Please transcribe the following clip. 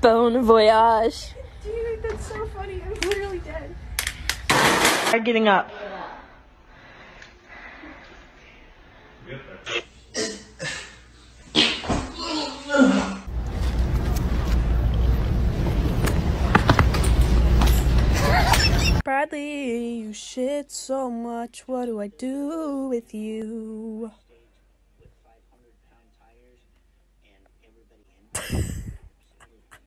Bone voyage. Dude, that's so funny. I'm literally dead. Are getting up. Bradley, you shit so much. What do I do with you?